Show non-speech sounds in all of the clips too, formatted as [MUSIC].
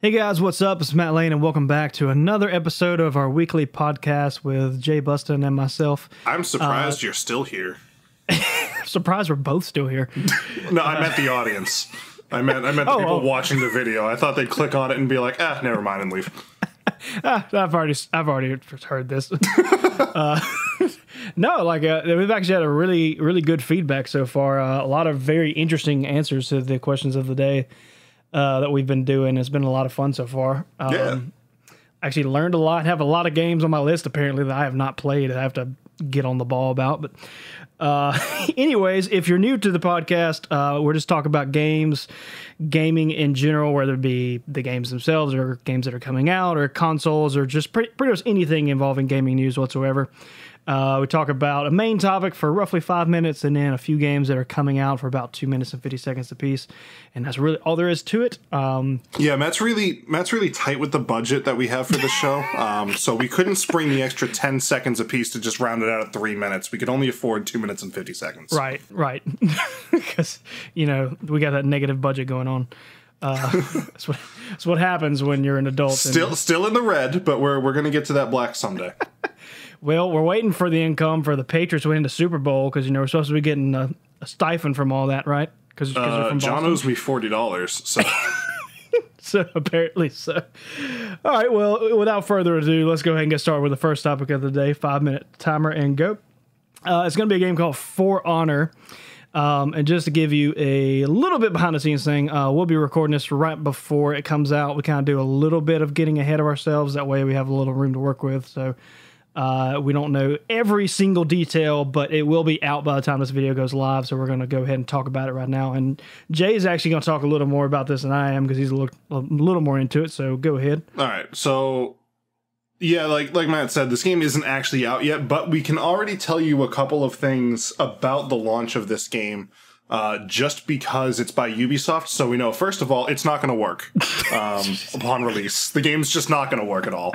Hey guys, what's up? It's Matt Lane, and welcome back to another episode of our weekly podcast with Jay Bustin and myself. I'm surprised you're still here. [LAUGHS] Surprised we're both still here. [LAUGHS] No, I meant the audience. I meant I meant the Oh, people oh. watching the video. I thought they'd click on it and be like, ah, never mind, and leave. [LAUGHS] Ah, I've already, I've already heard this. uh, no, like uh, we've actually had a really, really good feedback so far. Uh, a lot of very interesting answers to the questions of the day uh, that we've been doing. It's been a lot of fun so far. Um, Yeah. actually learned a lot. Have a lot of games on my list apparently that I have not played. I have to get on the ball about. But uh, [LAUGHS] anyways, if you're new to the podcast, uh, we're just talking about games, gaming in general, whether it be the games themselves or games that are coming out or consoles or just pretty, pretty much anything involving gaming news whatsoever. Uh, we talk about a main topic for roughly five minutes and then a few games that are coming out for about two minutes and 50 seconds apiece. And that's really all there is to it. Um, Yeah, Matt's really Matt's really tight with the budget that we have for the show. Um, so we couldn't spring the extra ten seconds apiece to just round it out at three minutes. We could only afford two minutes and fifty seconds. Right, right. [LAUGHS] Because you know we got that negative budget going on. Uh, [LAUGHS] that's what that's what happens when you're an adult. and- Still still in the red, but we're we're gonna get to that black someday. [LAUGHS] well, we're waiting for the income for the Patriots winning the Super Bowl because you know we're supposed to be getting a, a stipend from all that, right? Because Uh, John owes me forty dollars, so [LAUGHS] [LAUGHS] So apparently so. All right. Well, without further ado, let's go ahead and get started with the first topic of the day. Five minute timer and go. Uh, it's going to be a game called For Honor. Um, and just to give you a little bit behind the scenes thing, uh, we'll be recording this right before it comes out. We kind of do a little bit of getting ahead of ourselves. That way we have a little room to work with. So uh, we don't know every single detail, but it will be out by the time this video goes live. So we're going to go ahead and talk about it right now. And Jay is actually going to talk a little more about this than I am because he's a little, a little more into it. So go ahead. All right, so yeah, like like Matt said, this game isn't actually out yet, but we can already tell you a couple of things about the launch of this game. Uh, just because it's by Ubisoft, so we know first of all it's not going to work um, [LAUGHS] upon release. The game's just not going to work at all.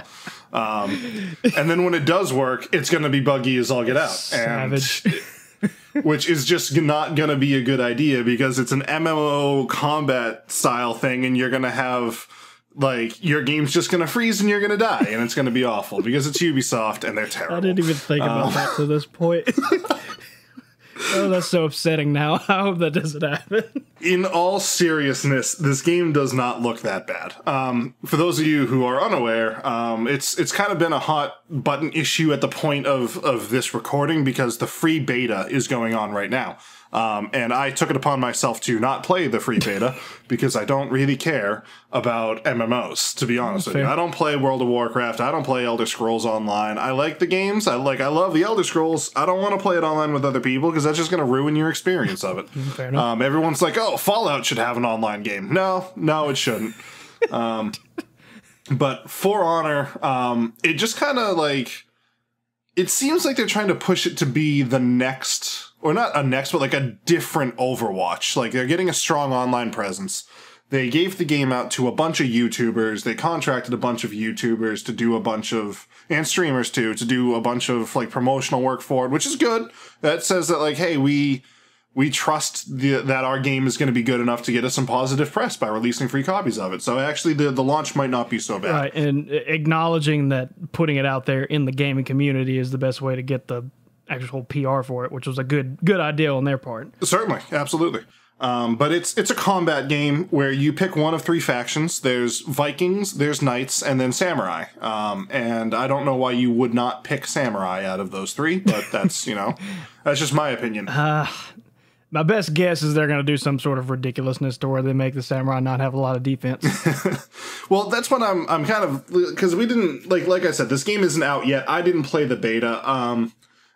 Um, and then when it does work, it's going to be buggy as all get out, Savage. [LAUGHS] which is just not going to be a good idea because it's an MMO combat style thing, and you're going to have like your game's just going to freeze and you're going to die, and it's going to be awful because it's Ubisoft and they're terrible. I didn't even think about that to this point. [LAUGHS] oh, that's so upsetting now. [LAUGHS] I hope that doesn't happen. in all seriousness, this game does not look that bad. Um, for those of you who are unaware, um, it's it's kind of been a hot button issue at the point of of this recording because the free beta is going on right now. Um, and I took it upon myself to not play the free beta [LAUGHS] because I don't really care about MMOs. To be honest with you. I don't play World of Warcraft. I don't play Elder Scrolls Online. I like the games. I like. I love the Elder Scrolls. I don't want to play it online with other people because that's just going to ruin your experience of it. [LAUGHS] Um, everyone's like, "Oh, Fallout should have an online game." No, no, it shouldn't. [LAUGHS] Um, but For Honor, um, it just kind of like it seems like they're trying to push it to be the next, or not a next, but like a different Overwatch. Like they're getting a strong online presence. They gave the game out to a bunch of YouTubers. They contracted a bunch of YouTubers to do a bunch of and streamers too to do a bunch of like promotional work for it, which is good. That says that like, hey, we we trust the, that our game is going to be good enough to get us some positive press by releasing free copies of it. So actually, the the launch might not be so bad. Right, and acknowledging that putting it out there in the gaming community is the best way to get the actual PR for it, which was a good good idea on their part. Certainly, absolutely. Um, but it's it's a combat game where you pick one of three factions. There's Vikings, there's Knights, and then Samurai. Um, and I don't know why you would not pick Samurai out of those three, but that's you know [LAUGHS] that's just my opinion. My best guess is they're going to do some sort of ridiculousness to where they make the samurai not have a lot of defense. [LAUGHS] Well, that's what I'm I'm kind of because we didn't like like I said, this game isn't out yet. I didn't play the beta, um,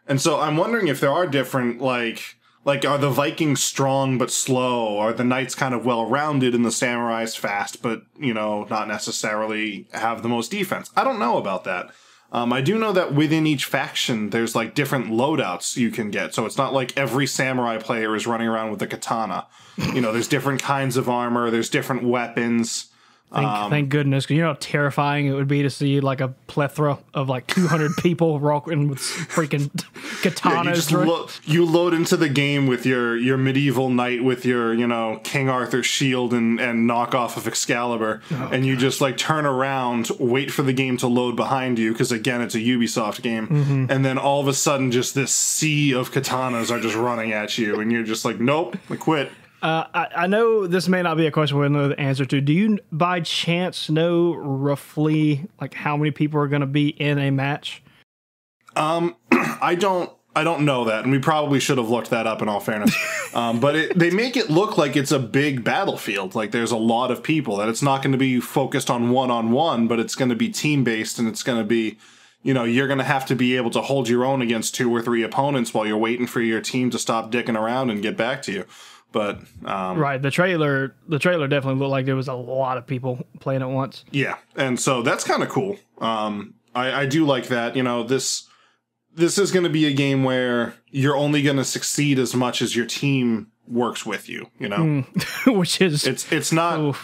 and so I'm wondering if there are different like like are the Vikings strong but slow? Are the knights kind of well rounded and the samurais fast but you know not necessarily have the most defense? I don't know about that. Um, I do know that within each faction, there's like different loadouts you can get. So it's not like every samurai player is running around with a katana. You know, there's different kinds of armor, there's different weapons. Thank, thank goodness, 'cause you know how terrifying it would be to see like a plethora of like 200 [LAUGHS] people rocking with freaking katana. you just lo- you load into the game with your your medieval knight with your you know King Arthur shield and and knockoff of Excalibur, oh, and you gosh. just like turn around, wait for the game to load behind you because again it's a Ubisoft game, mm-hmm. and then all of a sudden just this sea of katanas are just running at you, and you're just like, nope, I quit. Uh, I, I, know this may not be a question we know the answer to. Do you, by chance, know roughly like how many people are going to be in a match? Um, I don't. I don't know that, and we probably should have looked that up. In all fairness, [LAUGHS] um, but it, they make it look like it's a big battlefield. Like there's a lot of people. That it's not going to be focused on one on one, but it's going to be team based, and it's going to be, you know, you're going to have to be able to hold your own against two or three opponents while you're waiting for your team to stop dicking around and get back to you. But um, right, the trailer, the trailer definitely looked like there was a lot of people playing at once. Yeah, and so that's kind of cool. Um, I, I do like that. You know, this this is going to be a game where you're only going to succeed as much as your team works with you. You know, mm. [LAUGHS] which is it's it's not.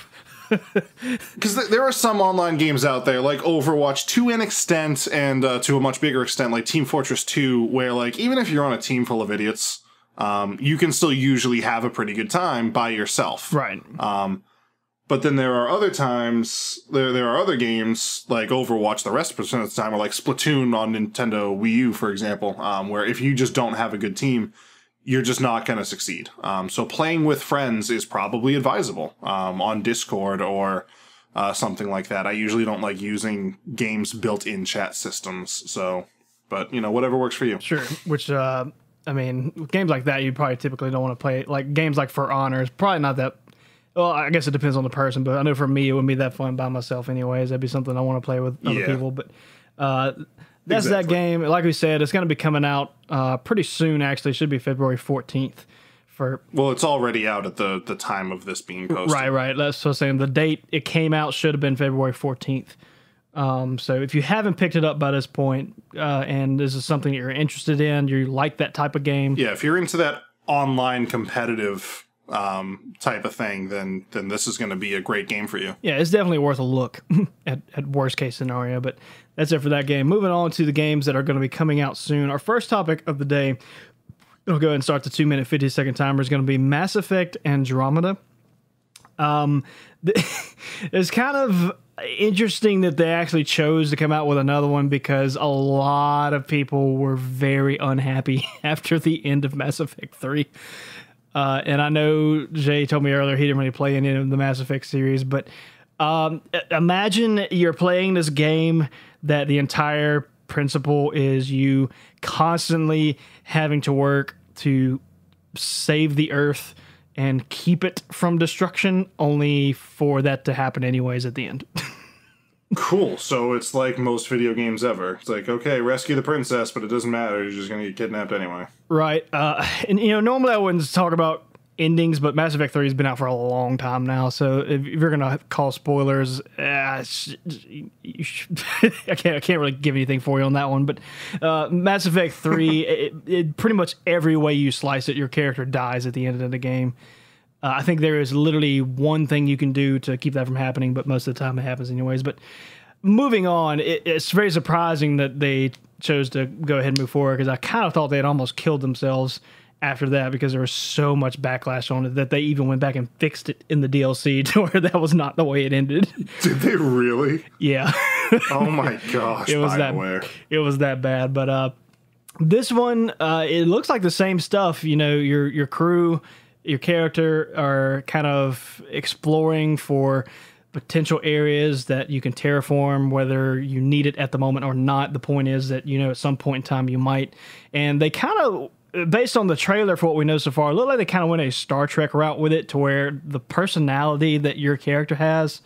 Because [LAUGHS] th- there are some online games out there like Overwatch to an extent, and uh, to a much bigger extent, like Team Fortress 2, where like even if you're on a team full of idiots, um, you can still usually have a pretty good time by yourself. Right. Um, but then there are other times there there are other games like Overwatch the rest percent of the time, or like Splatoon on Nintendo Wii U, for example, um, where if you just don't have a good team, you're just not going to succeed. Um, so playing with friends is probably advisable um, on Discord or uh, something like that. I usually don't like using games built in chat systems. So, but you know, whatever works for you. Sure. Which, uh, I mean, games like that, you probably typically don't want to play. Like games like For Honor is probably not that well, I guess it depends on the person, but I know for me, it wouldn't be that fun by myself, anyways. That'd be something I want to play with other yeah. people. But uh, that's exactly. that game. Like we said, it's going to be coming out uh, pretty soon. Actually, it should be February fourteenth. For well, it's already out at the the time of this being posted. Right, right. That's so saying the date it came out should have been February fourteenth. Um, so if you haven't picked it up by this point, uh, and this is something you're interested in, you like that type of game. Yeah, if you're into that online competitive um, type of thing, then then this is going to be a great game for you. Yeah, it's definitely worth a look [LAUGHS] at, at worst case scenario. But that's it for that game. Moving on to the games that are going to be coming out soon. Our first topic of the day, we'll go ahead and start the two minute fifty second timer. Is going to be Mass Effect Andromeda. Um, [LAUGHS] it's kind of interesting that they actually chose to come out with another one because a lot of people were very unhappy [LAUGHS] after the end of Mass Effect 3. Uh, and I know Jay told me earlier he didn't really play any of the Mass Effect series, but um, imagine you're playing this game that the entire principle is you constantly having to work to save the Earth and keep it from destruction, only for that to happen anyways at the end. [LAUGHS] Cool. So it's like most video games ever. It's like, okay, rescue the princess, but it doesn't matter. You're just going to get kidnapped anyway. Right. Uh, and, you know, normally I wouldn't talk about endings, but Mass Effect 3 has been out for a long time now. So if you're going to call spoilers, uh, [LAUGHS] I, can't, I can't really give anything for you on that one. But uh, Mass Effect 3, [LAUGHS] it, it, pretty much every way you slice it, your character dies at the end of the game. Uh, I think there is literally one thing you can do to keep that from happening, but most of the time it happens anyways. But moving on, it, it's very surprising that they chose to go ahead and move forward because I kind of thought they had almost killed themselves after that because there was so much backlash on it that they even went back and fixed it in the DLC [LAUGHS] to where that was not the way it ended. [LAUGHS] Did they really? Yeah. [LAUGHS] oh my gosh! It was that. It was that bad, but uh, this one, uh, it looks like the same stuff. You know, your your crew your character are kind of exploring for potential areas that you can terraform, whether you need it at the moment or not. The point is that, you know, at some point in time you might. And they kind of, based on the trailer for what we know so far, look like they kind of went a Star Trek route with it to where the personality that your character has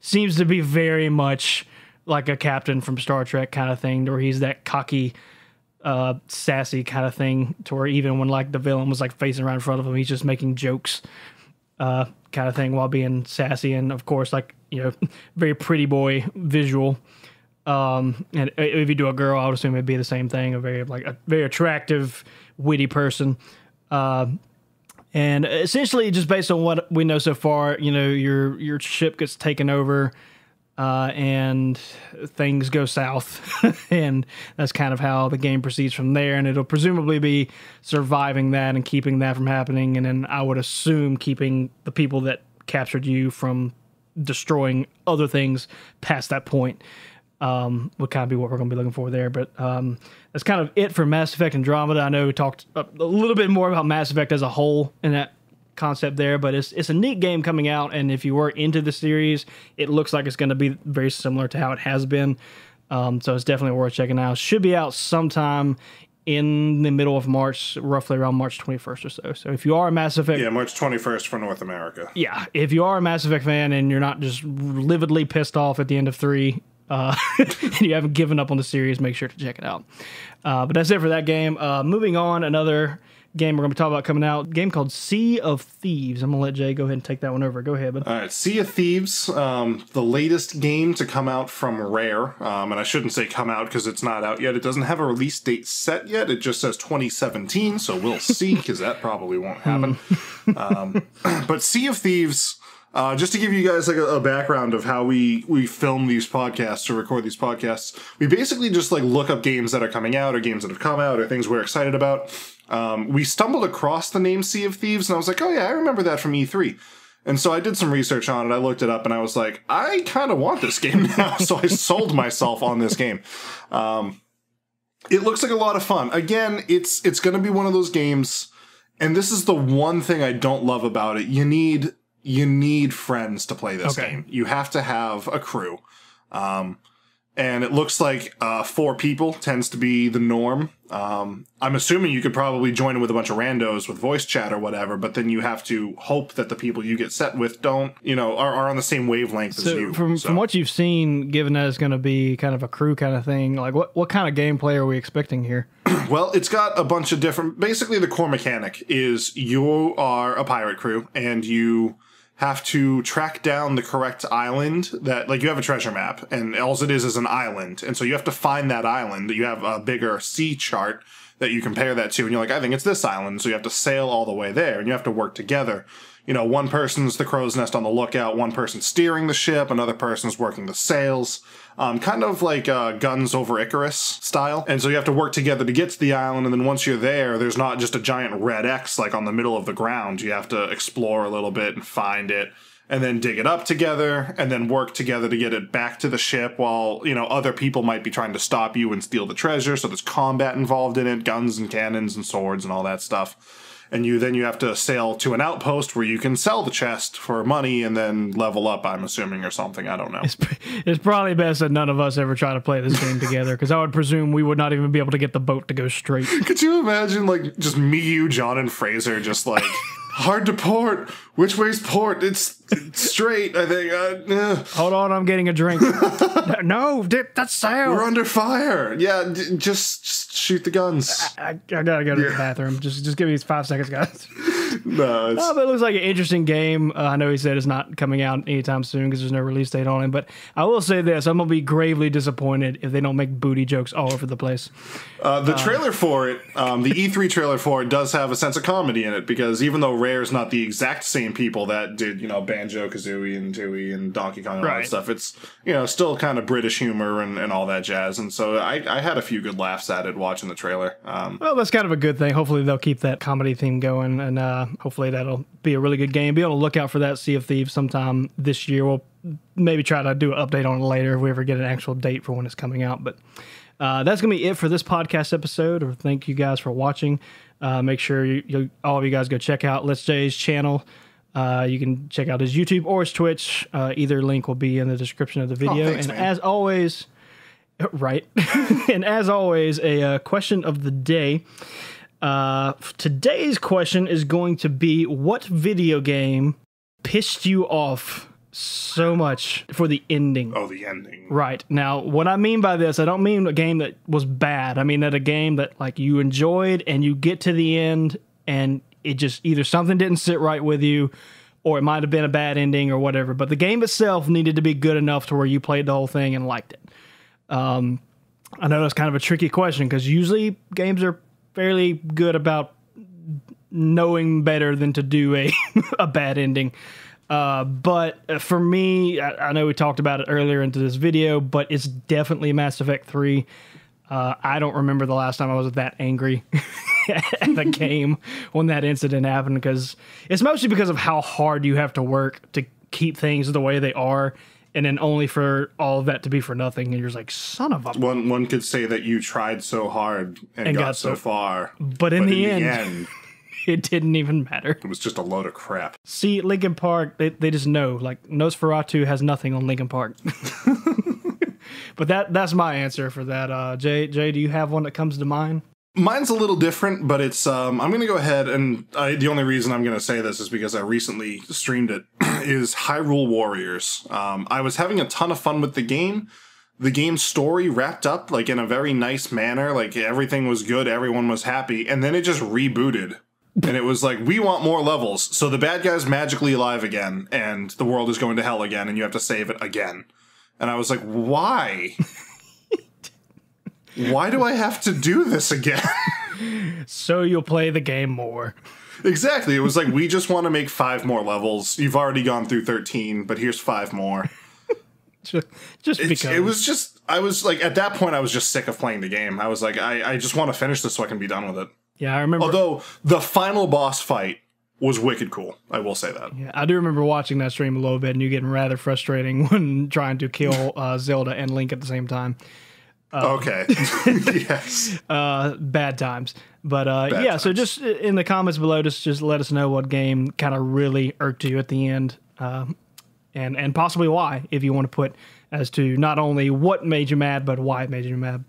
seems to be very much like a captain from Star Trek kind of thing, where he's that cocky uh, sassy kind of thing to where even when like the villain was like facing right in front of him, he's just making jokes, uh, kind of thing while being sassy and of course like you know [LAUGHS] very pretty boy visual. Um, and if you do a girl, I would assume it'd be the same thing. A very like a very attractive, witty person. Uh, and essentially, just based on what we know so far, you know, your your ship gets taken over uh, and things go south, [LAUGHS] and that's kind of how the game proceeds from there. And it'll presumably be surviving that and keeping that from happening, and then I would assume keeping the people that captured you from destroying other things past that point. Um, would kind of be what we're going to be looking for there. But um, that's kind of it for Mass Effect Andromeda. I know we talked a, a little bit more about Mass Effect as a whole in that concept there, but it's it's a neat game coming out, and if you were into the series, it looks like it's going to be very similar to how it has been. Um, so it's definitely worth checking out. Should be out sometime in the middle of March, roughly around March 21st or so. So if you are a Mass Effect, Yeah, March 21st for North America. yeah, if you are a Mass Effect fan and you're not just lividly pissed off at the end of three, uh, [LAUGHS] and you haven't given up on the series, make sure to check it out. Uh, but that's it for that game. Uh, moving on, another game we're going to be talking about coming out, a game called Sea of Thieves. I'm going to let Jay go ahead and take that one over. Go ahead, but All right, Sea of Thieves, um, the latest game to come out from Rare, um, and I shouldn't say come out because it's not out yet. It doesn't have a release date set yet. It just says 2017, so we'll [LAUGHS] see because that probably won't happen. [LAUGHS] um, [CLEARS THROAT] but Sea of Thieves, uh, just to give you guys like a, a background of how we we film these podcasts or record these podcasts, we basically just like look up games that are coming out or games that have come out or things we're excited about. Um, we stumbled across the name Sea of Thieves, and I was like, oh yeah, I remember that from E3. And so I did some research on it. I looked it up and I was like, I kind of want this game [LAUGHS] now. [LAUGHS] so I sold myself on this game. Um, it looks like a lot of fun. Again, it's it's going to be one of those games and this is the one thing I don't love about it. You need you need friends to play this Okay. game. You have to have a crew. Um, and it looks like uh, four people tends to be the norm. Um, I'm assuming you could probably join in with a bunch of randos with voice chat or whatever, but then you have to hope that the people you get set with don't, you know, are, are on the same wavelength as you. from So- from what you've seen, given that it's going to be kind of a crew kind of thing, like what what kind of gameplay are we expecting here? [CLEARS THROAT] Well, it's got a bunch of different. Basically, the core mechanic is you are a pirate crew and you have to track down the correct island that, like, you have a treasure map and all it is is an island. And so you have to find that island. You have a bigger sea chart that you compare that to. And you're like, I think it's this island. So you have to sail all the way there and you have to work together. You know, one person's the crow's nest on the lookout, one person's steering the ship, another person's working the sails um, kind of like uh, Guns Over Icarus style. And so you have to work together to get to the island, and then once you're there, there's not just a giant red X like on the middle of the ground. You have to explore a little bit and find it. And then dig it up together, and then work together to get it back to the ship. While you know other people might be trying to stop you and steal the treasure. So there's combat involved in it, guns and cannons and swords and all that stuff and you then you have to sail to an outpost where you can sell the chest for money and then level up i'm assuming or something i don't know It's probably best that none of us ever try to play this game together because I would presume we would not even be able to get the boat to go straight. [LAUGHS] could you imagine like just me you john and fraser just like [LAUGHS] hard to port which way's port it's, it's straight i think uh. Hold on, I'm getting a drink. [LAUGHS] no, that's sail. we're under fire yeah d- just just shoot the guns I, I gotta go to the bathroom. Just just give me five seconds, guys. [LAUGHS] [LAUGHS] no it's, Oh, but it looks like an interesting game. Uh, I know he said it's not coming out anytime soon because there's no release date on it. But I will say this: I'm gonna be gravely disappointed if they don't make booty jokes all over the place. Uh, the trailer for it, um, the E3 trailer for it, does have a sense of comedy in it because even though Rare's not the exact same people that did, you know, Banjo Kazooie and Tooie and Donkey Kong and all that stuff, it's you know still kind of British humor and, and all that jazz. And so I, I had a few good laughs at it watching the trailer. Um, Well, that's kind of a good thing. Hopefully, they'll keep that comedy theme going, and uh, hopefully, that'll be a really good game. Be on the lookout for that Sea of Thieves sometime this year. We'll maybe try to do an update on it later if we ever get an actual date for when it's coming out. But uh, that's gonna be it for this podcast episode. Or thank you guys for watching. Uh, make sure you, you, all of you guys go check out LetsJays channel. Uh, you can check out his YouTube or his Twitch. Uh, either link will be in the description of the video. thanks, and man. as always, [LAUGHS] right. [LAUGHS] and as always, a uh, question of the day. Uh, today's question is going to be what video game pissed you off so much for the ending? oh, the ending. Right. Now, what I mean by this, I don't mean a game that was bad. I mean that a game that like you enjoyed and you get to the end and it just either something didn't sit right with you or it might have been a bad ending or whatever, but the game itself needed to be good enough to where you played the whole thing and liked it. Um I know that's kind of a tricky question because usually games are fairly good about knowing better than to do a [LAUGHS] a bad ending. Uh, but uh, for me, I, I know we talked about it earlier into this video, but it's definitely Mass Effect 3. Uh, I don't remember the last time I was that angry [LAUGHS] at the [LAUGHS] game when that incident happened because it's mostly because of how hard you have to work to keep things the way they are, and then only for all of that to be for nothing. And you're just like, son of a. One one could say that you tried so hard and, And got, got so so- far, But in, but the, in end, the end, [LAUGHS] it didn't even matter. it was just a load of crap. See, Linkin Park, they, they just know. Like, Nosferatu has nothing on Linkin Park. [LAUGHS] but that that's my answer for that. Uh, Jay, Jay, do you have one that comes to mind? Mine's a little different, but it's um I'm gonna go ahead and I, the only reason I'm gonna say this is because I recently streamed it [CLEARS THROAT] is Hyrule Warriors. Um, I was having a ton of fun with the game. The game's story wrapped up like in a very nice manner, like everything was good, everyone was happy, and then it just rebooted. And it was like, we want more levels. So the bad guy's magically alive again, and the world is going to hell again, and you have to save it again. And I was like, why? why do I have to do this again? [LAUGHS] So you'll play the game more. Exactly. It was like we just want to make five more levels. You've already gone through thirteen, but here's five more. [LAUGHS] Just, just It's, because. it was just I was like at that point I was just sick of playing the game. I was like I, I just want to finish this so I can be done with it. Yeah, I remember. Although the final boss fight was wicked cool. I will say that. yeah, I do remember watching that stream a little bit and you getting rather frustrating [LAUGHS] when trying to kill uh, Zelda and Link at the same time. Okay. [LAUGHS] yes. uh, bad times. But uh, Bad yeah, so just in the comments below, just just let us know what game kind of really irked you at the end, um, and and possibly why, if you want to put as to not only what made you mad, but why it made you mad.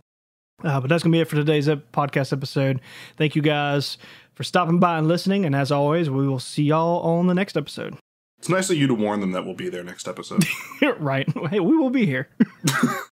Uh, but that's gonna be it for today's podcast episode. Thank you guys for stopping by and listening, and as always, we will see y'all on the next episode. It's nice of you to warn them that we'll be there next episode. [LAUGHS] right? Hey, we will be here. [LAUGHS]